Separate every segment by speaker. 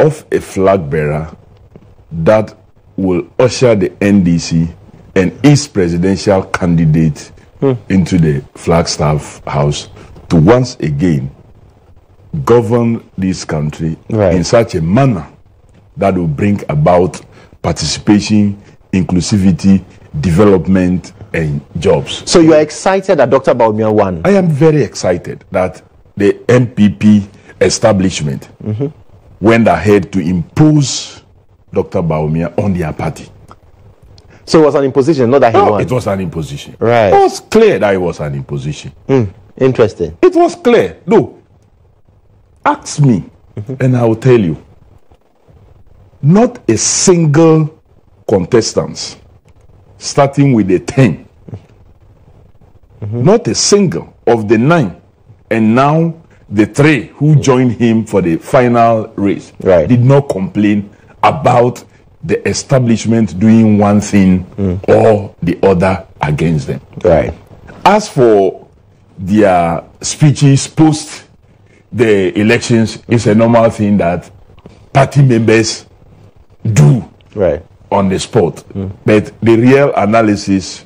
Speaker 1: of a flag bearer that will usher the NDC and its presidential candidate hmm. into the Flagstaff House to once again govern this country
Speaker 2: Right.
Speaker 1: in such a manner that will bring about participation, inclusivity, development, and jobs.
Speaker 2: So you are excited that Dr. Bawumia won.
Speaker 1: I am very excited that the NPP establishment mm-hmm. Went ahead to impose Dr. Bawumia on their party.
Speaker 2: So it was an imposition, not that he
Speaker 1: No,
Speaker 2: won.
Speaker 1: it was an imposition.
Speaker 2: Right.
Speaker 1: It was clear that it was an imposition.
Speaker 2: Hmm, interesting.
Speaker 1: It was clear. No. Ask me, mm-hmm. and I will tell you. Not a single contestant, starting with the 10, mm-hmm. not a single of the nine, and now the three who joined him for the final race
Speaker 2: Right.
Speaker 1: did not complain about the establishment doing one thing mm. or the other against them.
Speaker 2: Right.
Speaker 1: As for their speeches post the elections, it's a normal thing that party members do
Speaker 2: Right.
Speaker 1: on the spot. Mm. But the real analysis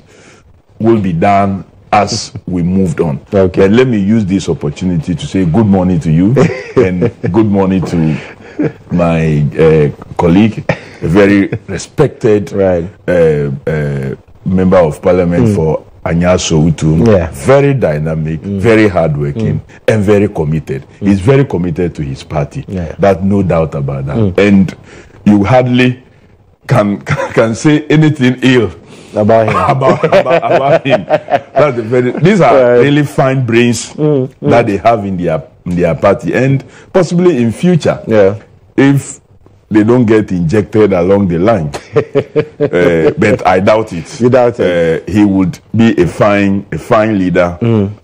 Speaker 1: will be done as we moved on.
Speaker 2: Okay.
Speaker 1: But let me use this opportunity to say good morning to you and good morning to my uh, colleague, a very respected
Speaker 2: Right.
Speaker 1: uh, uh, member of parliament for Anyaa Sowutuom.
Speaker 2: Yeah.
Speaker 1: Very dynamic, very hardworking, and very committed. He's very committed to his party.
Speaker 2: Yeah.
Speaker 1: That's no doubt about that. And you hardly can can say anything ill
Speaker 2: About him.
Speaker 1: about, about, about him. That's very, these are
Speaker 2: Right.
Speaker 1: really fine brains that they have in their in their party, and possibly in future,
Speaker 2: Yeah.
Speaker 1: if they don't get injected along the line. Uh, but I doubt it.
Speaker 2: You doubt it?
Speaker 1: Uh, he would be a fine a fine leader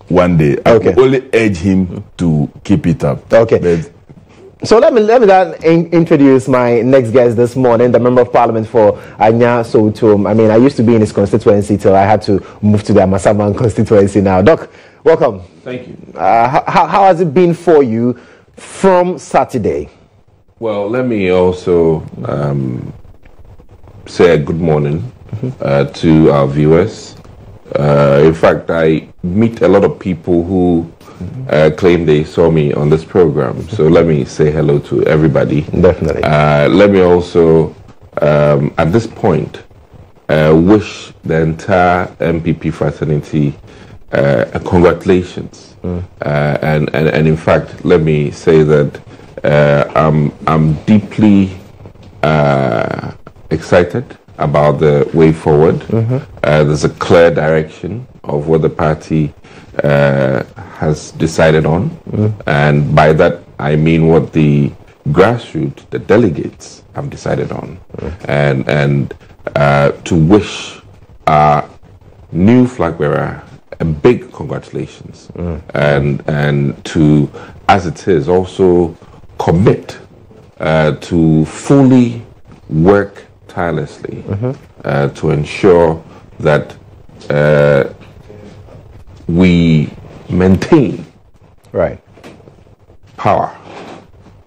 Speaker 1: one day. I
Speaker 2: Okay.
Speaker 1: only urge him to keep it up.
Speaker 2: Okay.
Speaker 1: But
Speaker 2: So let me let me then in, introduce my next guest this morning, the member of parliament for Anyaa Sowutuom. I mean, I used to be in his constituency till I had to move to the Amasaman constituency now. Doc, welcome.
Speaker 3: Thank you.
Speaker 2: Uh, how- how, has it been for you from Saturday?
Speaker 3: Well, let me also um, say a good morning uh, to our viewers. Uh, in fact, I meet a lot of people who uh, claim they saw me on this program. So let me say hello to everybody.
Speaker 2: Definitely.
Speaker 3: Uh, let me also, um, at this point, uh, wish the entire NPP fraternity uh, a congratulations. Uh, and, and, and in fact, let me say that uh, I'm, I'm deeply uh, excited about the way forward. Uh, there's a clear direction of what the party uh, has decided on. And by that, I mean what the grassroots, the delegates, have decided on. And, and uh, to wish our new flag bearer a big congratulations. And, and to, as it is, also commit uh, to fully work tirelessly uh, to ensure that uh, we maintain
Speaker 2: Right.
Speaker 3: power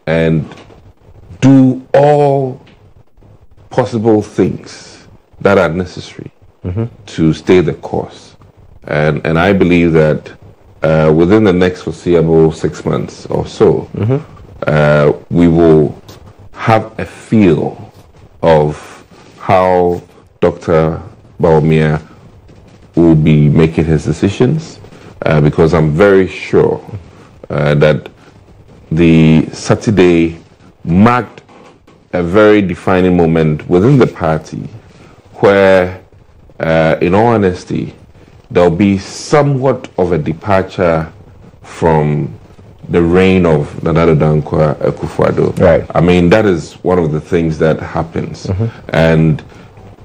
Speaker 3: and do all possible things that are necessary to stay the course. And, and I believe that uh, within the next foreseeable six months or so, uh, we will have a feel of how Dr. Bawumia will be making his decisions uh, because I'm very sure uh, that the Saturday marked a very defining moment within the party where, uh, in all honesty, there'll be somewhat of a departure from the reign of Nana Dankwa Akufo-Addo.
Speaker 2: Right.
Speaker 3: I mean, that is one of the things that happens. Mm-hmm. And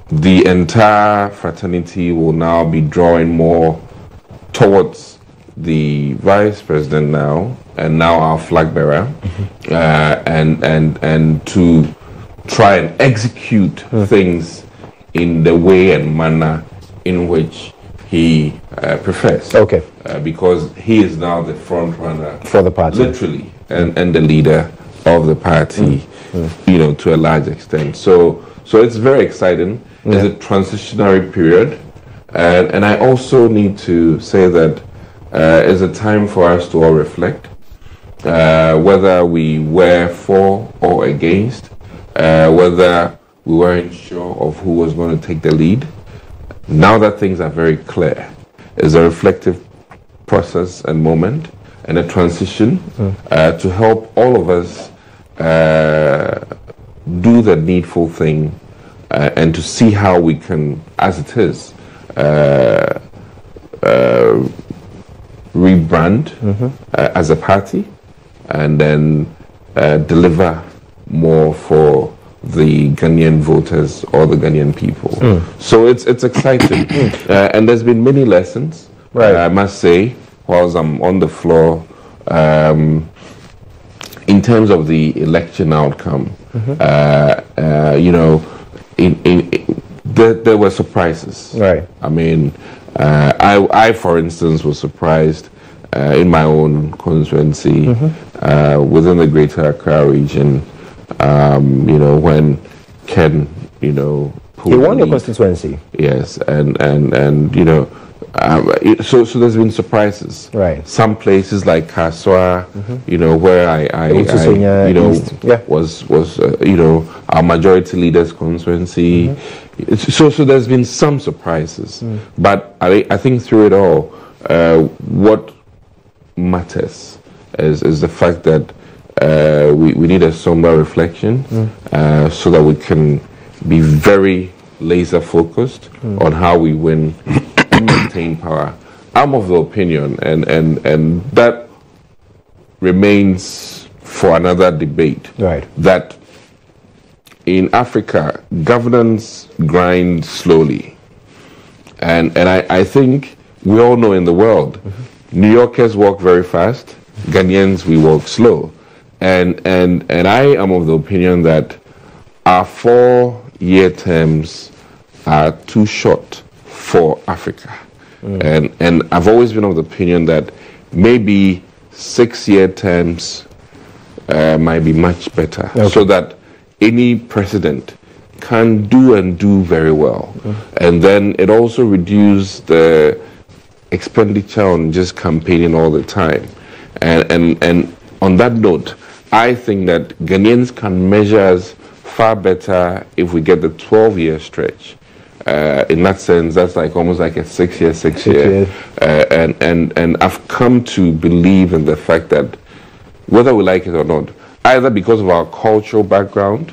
Speaker 3: the entire fraternity will now be drawing more towards the vice president now, and now our flag bearer, mm-hmm. uh, and and and to try and execute mm. things in the way and manner in which he uh, prefers.
Speaker 2: Okay.
Speaker 3: Uh, because he is now the front runner
Speaker 2: For the party.
Speaker 3: literally, and, and the leader of the party, you know, to a large extent. So, so it's very exciting. It's a transitionary period, and and I also need to say that uh, it's a time for us to all reflect, uh, whether we were for or against, uh, whether we weren't sure of who was going to take the lead. Now that things are very clear, it's a reflective process and moment and a transition uh, to help all of us uh, do the needful thing uh, and to see how we can, as it is, uh, uh, rebrand uh, as a party and then uh, deliver more for the Ghanaian voters or the Ghanaian people. So it's it's exciting, uh, and there's been many lessons.
Speaker 2: Right.
Speaker 3: uh, I must say, whilst I'm on the floor, um, in terms of the election outcome, uh, uh, you know, in, in, in- there, there were surprises.
Speaker 2: Right.
Speaker 3: I mean, uh, I, I, for instance, was surprised uh, in my own constituency uh, within the Greater Accra region. Um, you know, when Ken, you know,
Speaker 2: He won your constituency.
Speaker 3: Yes, and and and you know, um, it- so so there's been surprises.
Speaker 2: Right.
Speaker 3: Some places like Kaswa, you know, where I I, I you know
Speaker 2: East, yeah.
Speaker 3: was was uh, you know our majority leaders constituency. It's- So so there's been some surprises, but I I think through it all, uh, what matters is is the fact that uh, we we need a somber reflection uh, so that we can be very laser focused on how we win and maintain power. I'm of the opinion, and and and that remains for another debate.
Speaker 2: Right.
Speaker 3: That in Africa, governance grinds slowly. And, and I, I think we all know in the world, New Yorkers walk very fast, Ghanaians, we walk slow. And, and, and I am of the opinion that our four year terms are too short for Africa. And, and I've always been of the opinion that maybe six year terms uh, might be much better so that any president can do and do very well. And then it also reduces the expenditure on just campaigning all the time. And, and, and on that note, I think that Ghanaians can measure us far better if we get the 12 year stretch. Uh, in that sense, that's like almost like a six year, six,
Speaker 2: Six
Speaker 3: year. Uh, and, and, and I've come to believe in the fact that whether we like it or not, either because of our cultural background,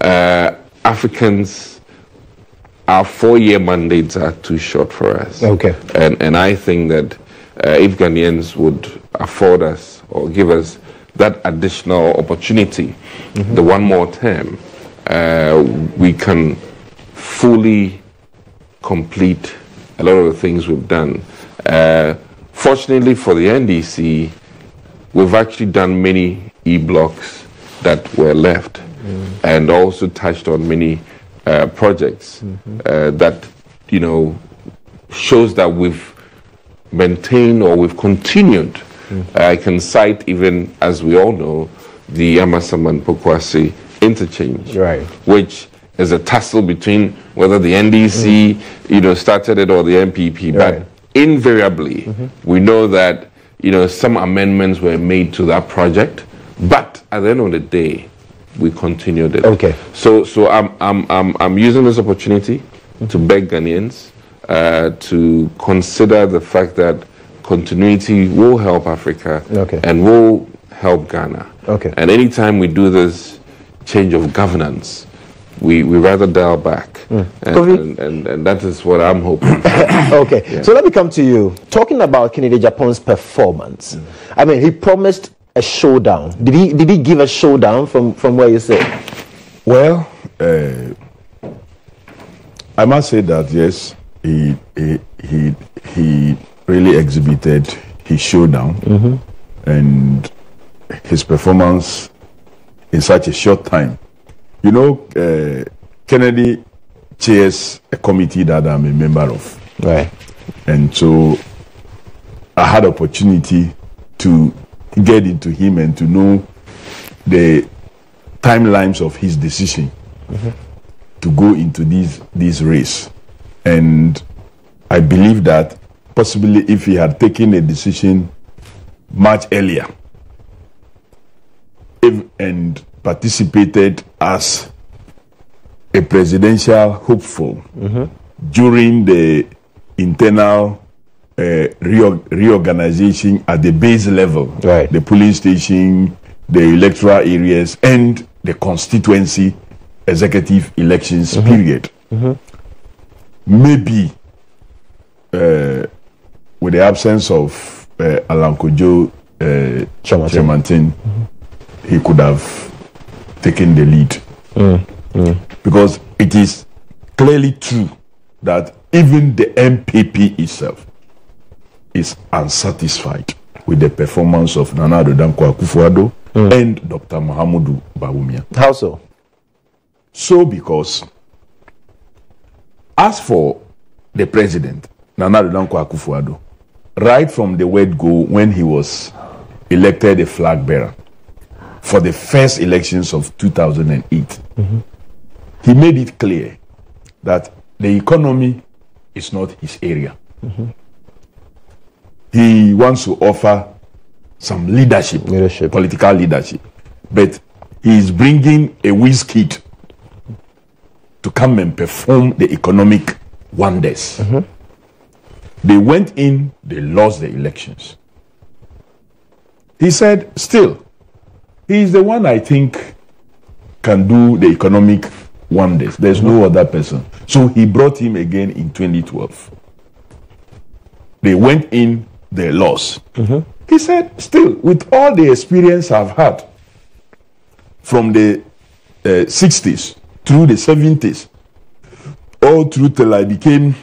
Speaker 3: uh, Africans, our four-year mandates are too short for us.
Speaker 2: Okay.
Speaker 3: And and I think that uh, if Ghanaians would afford us or give us that additional opportunity, the one more term, uh, we can fully complete a lot of the things we've done. Uh, fortunately for the NDC, we've actually done many e-blocks that were left and also touched on many uh, projects uh, that, you know, shows that we've maintained or we've continued. I can cite even, as we all know, the Amasaman Pokuase interchange,
Speaker 2: Right.
Speaker 3: which is a tussle between whether the NDC, you know, started it or the NPP.
Speaker 2: Right.
Speaker 3: But invariably, we know that you know some amendments were made to that project, but at the end of the day, we continued it.
Speaker 2: Okay.
Speaker 3: So, so I'm I'm I'm, I'm using this opportunity to beg Ghanaians uh, to consider the fact that continuity will help Africa
Speaker 2: Okay.
Speaker 3: and will help Ghana.
Speaker 2: Okay.
Speaker 3: And anytime we do this change of governance, we, we rather dial back. And, and, and, and that is what I'm hoping.
Speaker 2: okay, so let me come to you. Talking about Kennedy Agyapong's performance, I mean, he promised a showdown. Did he? Did he give a showdown from from where you sit?
Speaker 1: Well, uh, I must say that yes, he he he, he really exhibited his showdown, and his performance in such a short time. You know, uh, Kennedy chairs a committee that I'm a member of,
Speaker 2: Right.
Speaker 1: and so I had opportunity to get into him and to know the timelines of his decision to go into this this race, and I believe that possibly if he had taken a decision much earlier if, and participated as a presidential hopeful during the internal uh, reorg- reorganization at the base level,
Speaker 2: Right.
Speaker 1: the polling station, the electoral areas, and the constituency executive elections period. Maybe uh, the absence of uh, Alan Kojo uh, he could have taken the lead. Because it is clearly true that even the NPP itself is unsatisfied with the performance of Nana Addo Dankwa Akufo-Addo and Dr. Mahamudu Bawumia.
Speaker 2: How so?
Speaker 1: So because as for the president, Nana Addo Dankwa Akufo-Addo, right from the word go when he was elected a flag bearer for the first elections of 2008, he made it clear that the economy is not his area. He wants to offer some leadership,
Speaker 2: Leadership.
Speaker 1: political leadership, but he is bringing a whiz kid to come and perform the economic wonders. Mm-hmm. They went in, they lost the elections. He said, still, he is the one I think can do the economic wonders. There's no other person. So he brought him again in 2012. They went in, they lost. He said, still, with all the experience I've had from the uh, 60s through the 70s, all through till I became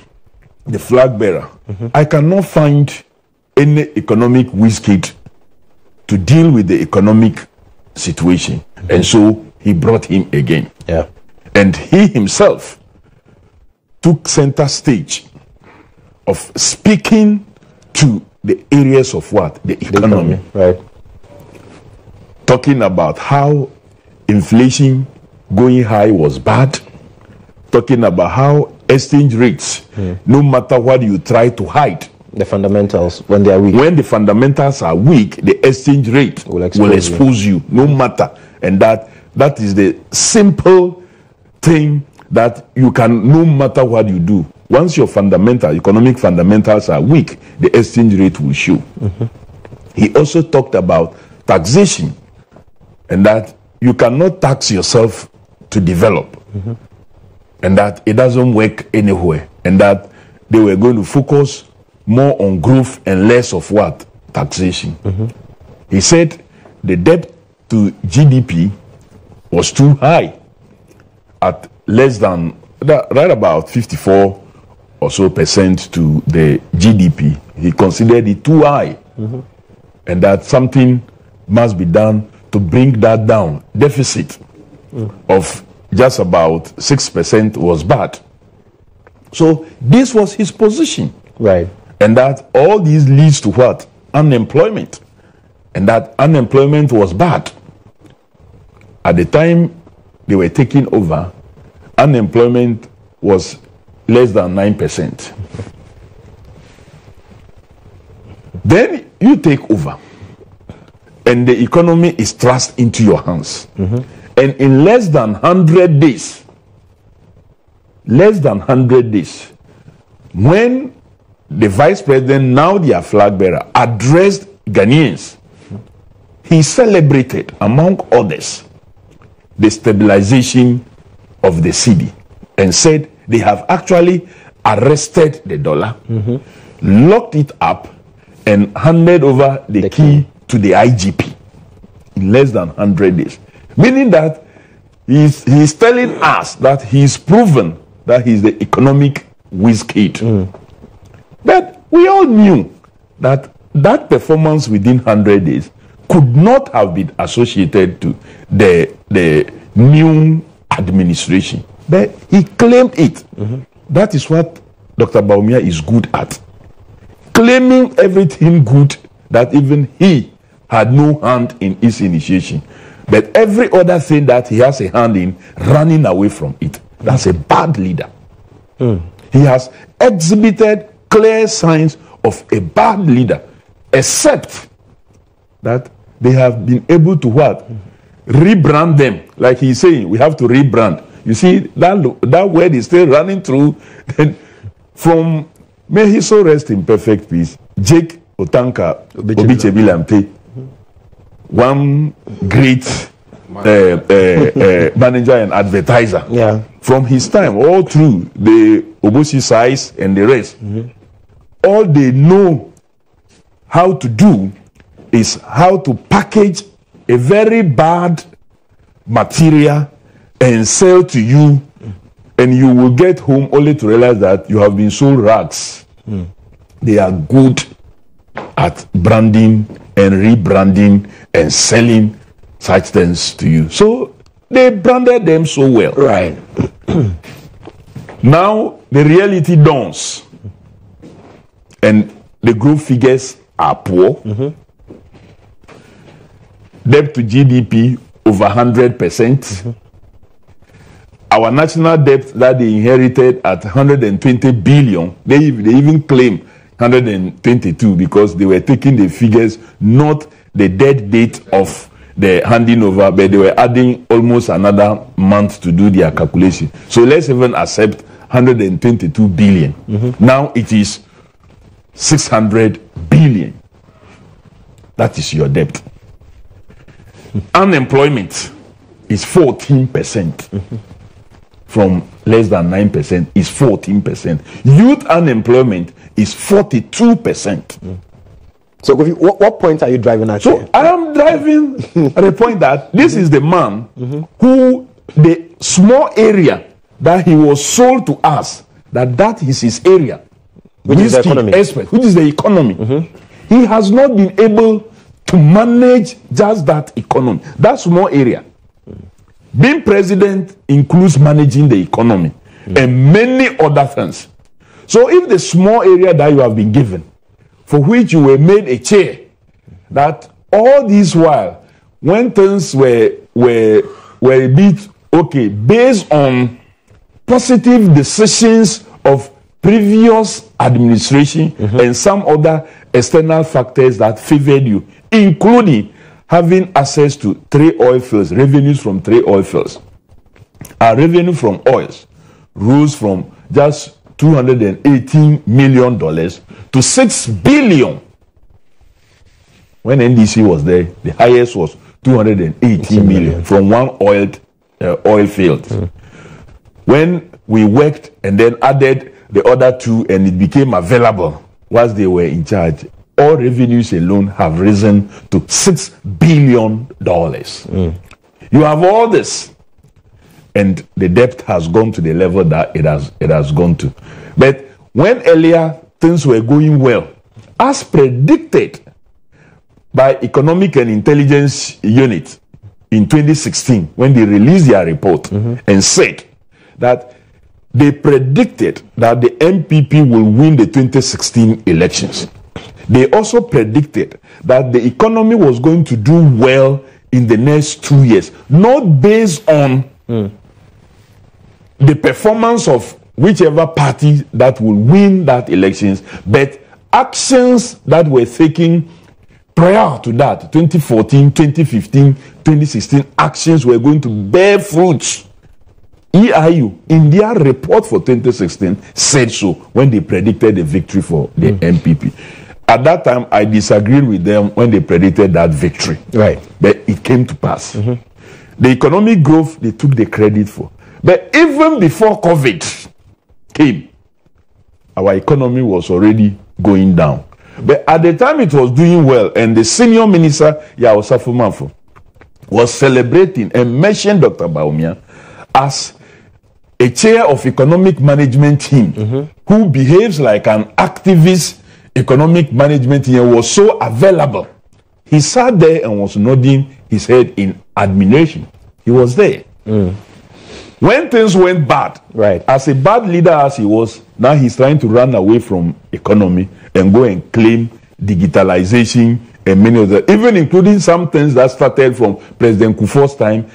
Speaker 1: the flag bearer, Mm-hmm. I cannot find any economic whiskey to deal with the economic situation. Mm-hmm. And so he brought him again.
Speaker 2: Yeah.
Speaker 1: And he himself took center stage of speaking to the areas of what? The economy.
Speaker 2: Right.
Speaker 1: Talking about how inflation going high was bad. Talking about how exchange rates, no matter what you try to hide,
Speaker 2: The fundamentals when they are weak.
Speaker 1: when the fundamentals are weak, the exchange rate
Speaker 2: Will
Speaker 1: will
Speaker 2: expose
Speaker 1: expose,
Speaker 2: you.
Speaker 1: you. no matter. And that that is the simple thing that you can, no matter what you do, once your fundamental economic fundamentals are weak, the exchange rate will show. Mm-hmm. He also talked about taxation, and that you cannot tax yourself to develop mm-hmm. And that it doesn't work anywhere, and that they were going to focus more on growth and less of what taxation. He said the debt to GDP was too high at less than right about 54 or so percent to the GDP. He considered it too high, and that something must be done to bring that down. Deficit of just about 6% was bad. So this was his position.
Speaker 2: Right.
Speaker 1: And that all these leads to what? Unemployment. And that unemployment was bad. At the time they were taking over, unemployment was less than 9%. Then you take over, and the economy is thrust into your hands. Mm-hmm. And in less than 100 days, less than 100 days, when the vice president, now their flag bearer, addressed Ghanaians, he celebrated, among others, the stabilization of the cedi and said they have actually arrested the dollar, mm-hmm. locked it up, and handed over the,
Speaker 2: The
Speaker 1: key to the IGP in less than 100 days. Meaning that he's, he's telling us that he's proven that he's the economic whiz kid. Hmm. But we all knew that that performance within 100 days could not have been associated to the, the new administration. But he claimed it. Mm-hmm. That is what Dr. Bawumia is good at. Claiming everything good that even he had no hand in its initiation. But every other thing that he has a hand in, running away from it. That's a bad leader. Hmm. He has exhibited clear signs of a bad leader, except that they have been able to what? Rebrand them. Like he's saying, we have to rebrand. You see, that, that word is still running through. From, may he so rest in perfect peace, Jake Otanka Obetsebi-Lamptey, one great uh, uh, uh, manager and advertiser.
Speaker 2: Yeah.
Speaker 1: From his time, all through the Obusi size and the rest, all they know how to do is how to package a very bad material and sell to you, and you will get home only to realize that you have been sold rags. They are good at branding and rebranding and selling such things to you. So they branded them so well.
Speaker 2: Right.
Speaker 1: Now the reality dawns, and the growth figures are poor. Mm-hmm. Debt to GDP over 100 percent. Mm-hmm. Our national debt that they inherited at 120 billion, they, they even claim 122 because they were taking the figures, not the dead date of the handing over, but they were adding almost another month to do their calculation. So let's even accept 122 billion. Mm-hmm. Now it is 600 billion. That is your debt. Unemployment is 14 percent mm-hmm. from less than 9% is 14%. Youth unemployment is 42%.
Speaker 2: So, Kofi, what, what point are you driving at?
Speaker 1: So
Speaker 2: here?
Speaker 1: I am driving at the point that this is the man who the small area that he was sold to us that that is his area,
Speaker 2: Which is the economy.
Speaker 1: expert, which is the economy. Mm-hmm. He has not been able to manage just that economy, that small area. Being president includes managing the economy and many other things. So if the small area that you have been given, for which you were made a chair, that all this while, when things were were were a bit okay, based on positive decisions of previous administration mm-hmm. and some other external factors that favored you, including having access to three oil fields, revenues from three oil fields. Our revenue from oils rose from just 218 million dollars to 6 billion. When NDC was there, the highest was 218 million from one oiled uh, oil field. When we worked and then added the other two and it became available whilst they were in charge, all revenues alone have risen to 6 billion dollars. You have all this and the debt has gone to the level that it has it has gone to. But when earlier things were going well, as predicted by Economist Intelligence Unit in 2016, when they released their report mm-hmm. and said that they predicted that the NPP will win the 2016 elections. They also predicted that the economy was going to do well in the next two years, not based on mm. The performance of whichever party that will win that elections, but actions that were taken prior to that 2014, 2015, 2016 actions were going to bear fruits. EIU, in their report for 2016, said so when they predicted the victory for the hmm. NPP. At that time, I disagreed with them when they predicted that victory.
Speaker 2: Right.
Speaker 1: But it came to pass. Mm-hmm. The economic growth, they took the credit for. But even before COVID came, our economy was already going down. But at the time it was doing well, and the senior minister, Yaw Osafo-Maafo, was celebrating and mentioned Dr. Bawumia as a chair of economic management team mm-hmm. who behaves like an activist economic management team was so available. He sat there and was nodding his head in admiration. He was there. Mm. When things went bad,
Speaker 2: Right.
Speaker 1: as a bad leader as he was, now he's trying to run away from economy and go and claim digitalization and many of the, even including some things that started from President Kufuor's time.